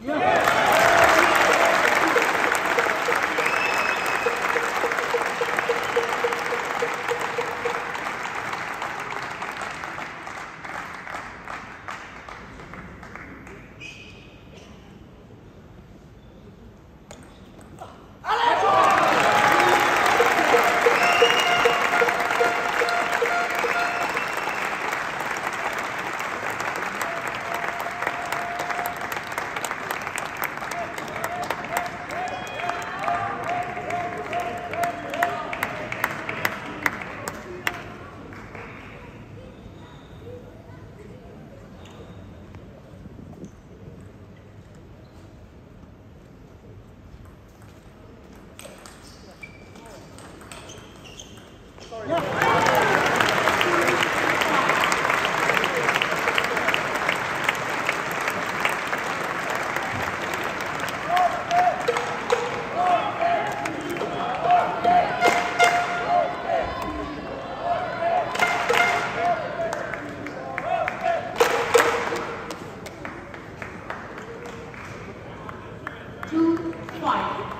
Two, five.